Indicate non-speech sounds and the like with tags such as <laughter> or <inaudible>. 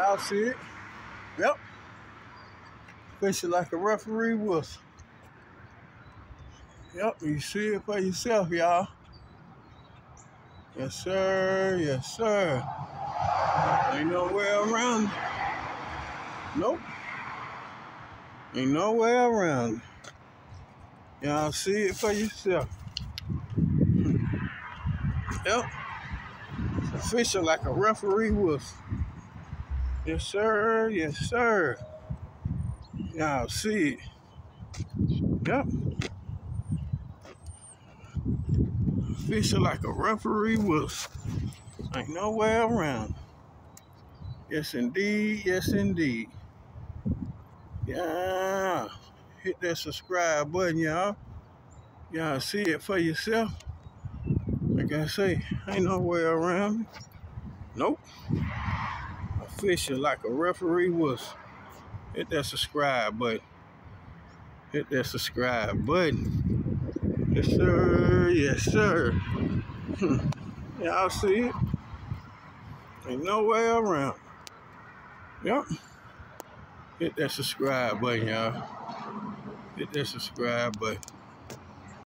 Y'all see it? Yep. Fishing like a referee whistle. Yep, you see it for yourself, y'all. Yes, sir. Yes, sir. Ain't nowhere around. Nope. Ain't nowhere around. Y'all see it for yourself. Yep. Fishing like a referee whistle. Yes, sir. Yes, sir. Y'all see it. Yep. Fishing like a referee whistle. Ain't nowhere around. Yes, indeed. Yes, indeed. Yeah. Hit that subscribe button, y'all. Y'all see it for yourself. Like I say, ain't nowhere around. Nope. Fishing like a referee was, Hit that subscribe button. Hit that subscribe button. Yes, sir. Yes, sir. <laughs> Y'all see it? Ain't nowhere around. Yep. Hit that subscribe button, y'all. Hit that subscribe button.